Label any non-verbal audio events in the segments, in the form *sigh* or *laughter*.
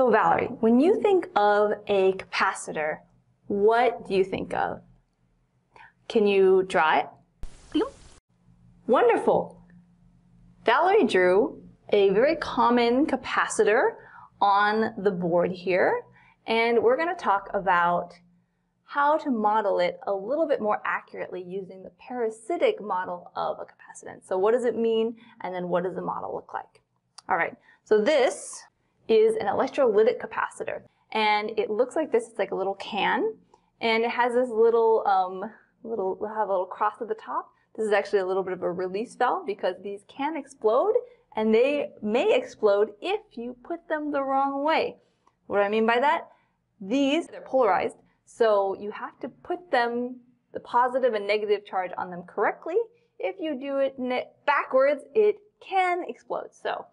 So Valerie, when you think of a capacitor, what do you think of? Can you draw it? Wonderful. Valerie drew a very common capacitor on the board here, and we're going to talk about how to model it a little bit more accurately using the parasitic model of a capacitance. So what does it mean, and then what does the model look like? All right, so this is an electrolytic capacitor, and it looks like this. It's like a little can, and it has this little, um, little, have a little cross at the top. This is actually a little bit of a release valve because these can explode, and they may explode if you put them the wrong way. What do I mean by that? These, they're polarized, so you have to put them, the positive and negative charge on them correctly. If you do it backwards, it can explode. So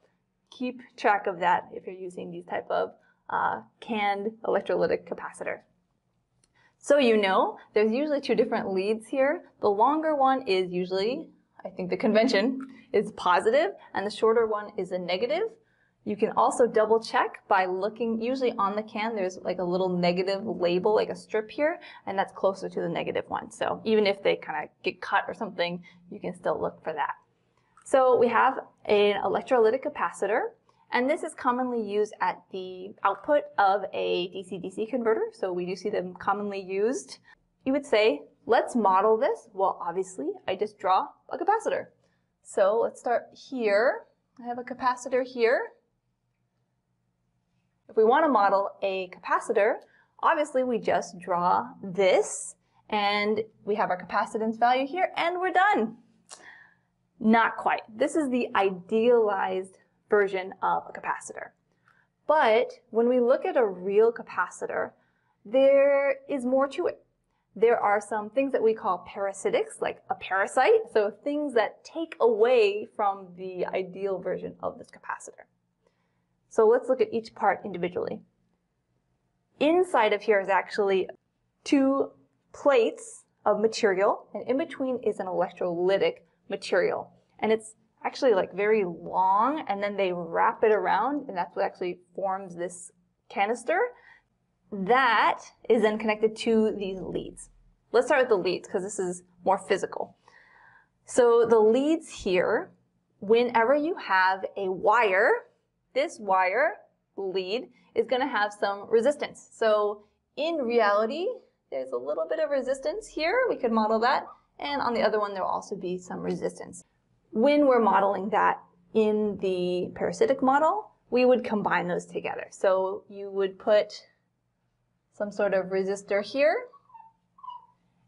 keep track of that if you're using these type of uh, canned electrolytic capacitor. So you know, there's usually two different leads here. The longer one is usually, I think the convention *laughs* is positive, and the shorter one is a negative. You can also double check by looking, usually on the can, there's like a little negative label, like a strip here, and that's closer to the negative one. So even if they kind of get cut or something, you can still look for that. So we have an electrolytic capacitor, and this is commonly used at the output of a DC-DC converter. So we do see them commonly used. You would say, let's model this. Well, obviously, I just draw a capacitor. So let's start here. I have a capacitor here. If we want to model a capacitor, obviously we just draw this and we have our capacitance value here and we're done. Not quite. This is the idealized version of a capacitor. But when we look at a real capacitor, there is more to it. There are some things that we call parasitics, like a parasite, so things that take away from the ideal version of this capacitor. So let's look at each part individually. Inside of here is actually two plates of material, and in between is an electrolytic material. And it's actually like very long, and then they wrap it around, and that's what actually forms this canister. That is then connected to these leads. Let's start with the leads, because this is more physical. So the leads here, whenever you have a wire this wire lead is going to have some resistance. So in reality, there's a little bit of resistance here. We could model that. And on the other one, there will also be some resistance. When we're modeling that in the parasitic model, we would combine those together. So you would put some sort of resistor here,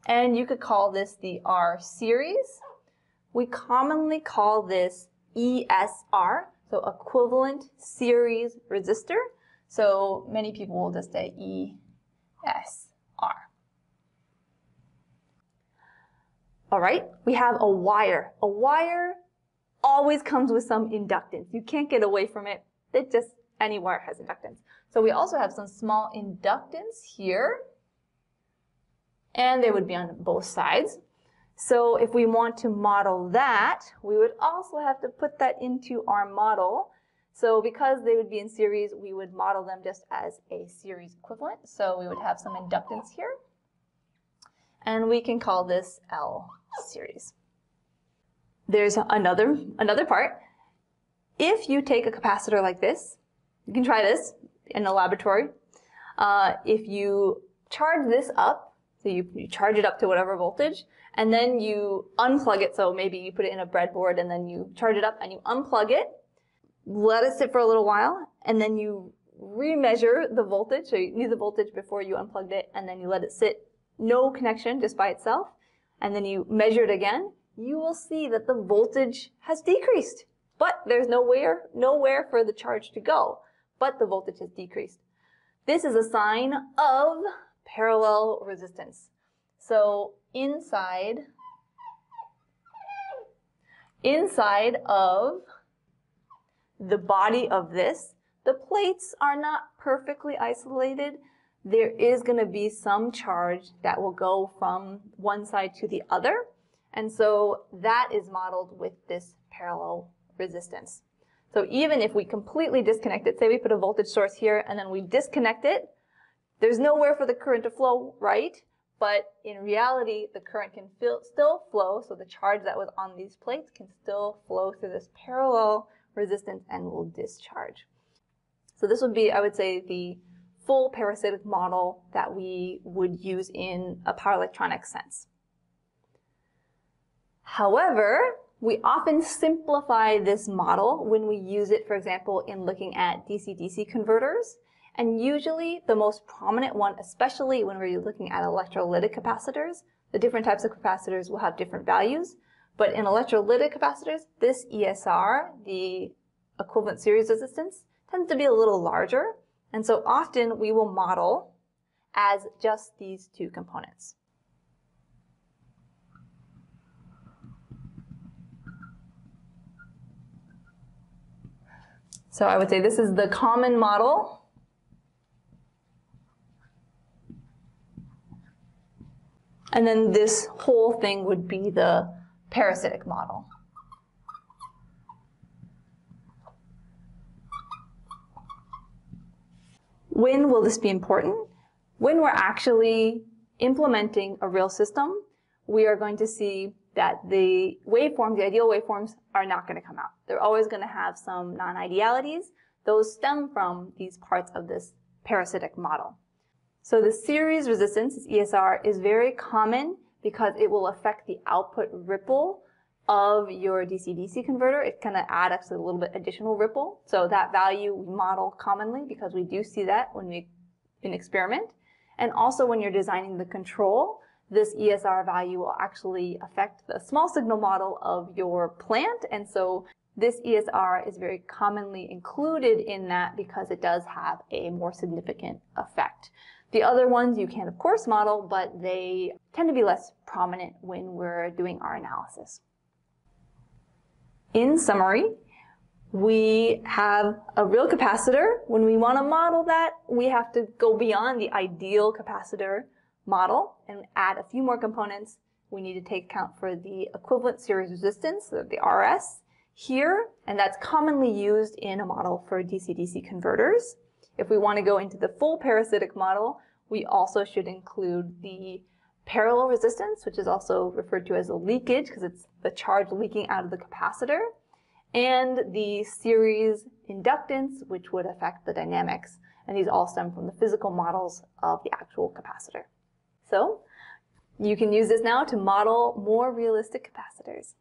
and you could call this the R series. We commonly call this ESR, so equivalent series resistor. So many people will just say ESR. All right, we have a wire. A wire always comes with some inductance. You can't get away from it. It just, any wire has inductance. So we also have some small inductance here. And they would be on both sides. So if we want to model that, we would also have to put that into our model. So because they would be in series, we would model them just as a series equivalent. So we would have some inductance here. And we can call this L series. There's another, another part. If you take a capacitor like this, you can try this in a laboratory. Uh, if you charge this up, so you, you charge it up to whatever voltage, and then you unplug it. So maybe you put it in a breadboard and then you charge it up and you unplug it, let it sit for a little while, and then you remeasure the voltage. So you knew the voltage before you unplugged it, and then you let it sit, no connection, just by itself, and then you measure it again. You will see that the voltage has decreased, but there's nowhere, nowhere for the charge to go, but the voltage has decreased. This is a sign of parallel resistance. So inside, inside of the body of this, the plates are not perfectly isolated. There is going to be some charge that will go from one side to the other. And so that is modeled with this parallel resistance. So even if we completely disconnect it, say we put a voltage source here and then we disconnect it, there's nowhere for the current to flow, right? But in reality, the current can still flow, so the charge that was on these plates can still flow through this parallel resistance and will discharge. So this would be, I would say, the full parasitic model that we would use in a power electronics sense. However, we often simplify this model when we use it, for example, in looking at DC-DC converters. And usually the most prominent one, especially when we're looking at electrolytic capacitors, the different types of capacitors will have different values. But in electrolytic capacitors, this ESR, the equivalent series resistance, tends to be a little larger. And so often we will model as just these two components. So I would say this is the common model. And then this whole thing would be the parasitic model. When will this be important? When we're actually implementing a real system, we are going to see that the waveforms, the ideal waveforms, are not going to come out. They're always going to have some non-idealities. Those stem from these parts of this parasitic model. So the series resistance, ESR, is very common because it will affect the output ripple of your DC-DC converter, it's going to add actually a little bit additional ripple. So that value we model commonly because we do see that when we in experiment. And also when you're designing the control, this ESR value will actually affect the small signal model of your plant. And so this ESR is very commonly included in that because it does have a more significant effect. The other ones you can of course model, but they tend to be less prominent when we're doing our analysis. In summary, we have a real capacitor. When we want to model that, we have to go beyond the ideal capacitor model and add a few more components. We need to take account for the equivalent series resistance, the RS, here, and that's commonly used in a model for DC-DC converters. If we want to go into the full parasitic model, we also should include the parallel resistance, which is also referred to as a leakage because it's the charge leaking out of the capacitor, and the series inductance, which would affect the dynamics. And these all stem from the physical models of the actual capacitor. So you can use this now to model more realistic capacitors.